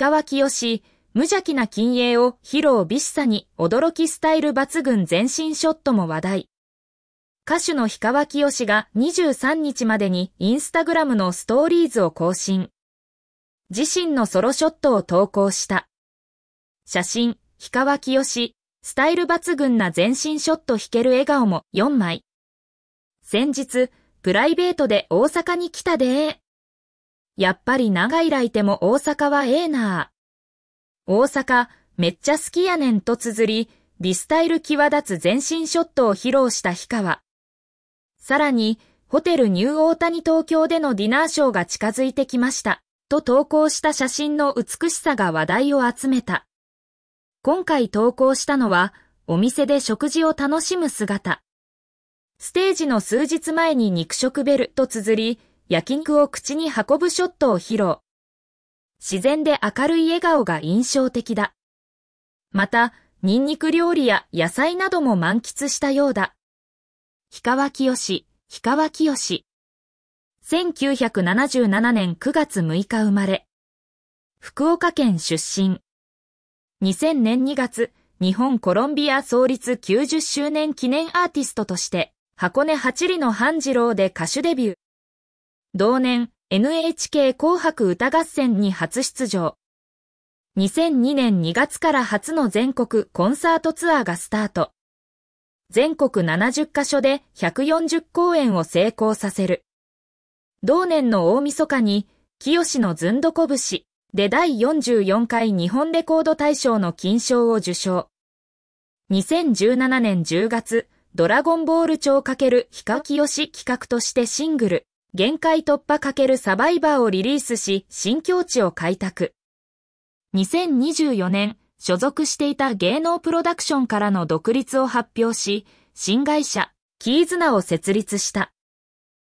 川きよし、無邪気な近影を披露美しさに驚きスタイル抜群全身ショットも話題。歌手の氷川きよしが23日までにインスタグラムのストーリーズを更新。自身のソロショットを投稿した。写真、氷川きよし、スタイル抜群な全身ショット弾ける笑顔も4枚。先日、プライベートで大阪に来たで。やっぱり長い来いても大阪はええな大阪、めっちゃ好きやねんと綴り、リスタイル際立つ全身ショットを披露した氷川。さらに、ホテルニューオータニ東京でのディナーショーが近づいてきました。と投稿した写真の美しさが話題を集めた。今回投稿したのは、お店で食事を楽しむ姿。ステージの数日前に肉食ベルと綴り、焼肉を口に運ぶショットを披露。自然で明るい笑顔が印象的だ。また、ニンニク料理や野菜なども満喫したようだ。氷川きよし、氷川きよし。1977年9月6日生まれ。福岡県出身。2000年2月、日本コロンビア創立90周年記念アーティストとして、箱根八里の半次郎で歌手デビュー。同年 NHK 紅白歌合戦に初出場。2002年2月から初の全国コンサートツアーがスタート。全国70カ所で140公演を成功させる。同年の大晦日に、清のずんどこ節で第44回日本レコード大賞の金賞を受賞。2017年10月、ドラゴンボール超×ヒカキヨシ企画としてシングル、限界突破かけるサバイバーをリリースし、新境地を開拓。2024年、所属していた芸能プロダクションからの独立を発表し、新会社、キーズナを設立した。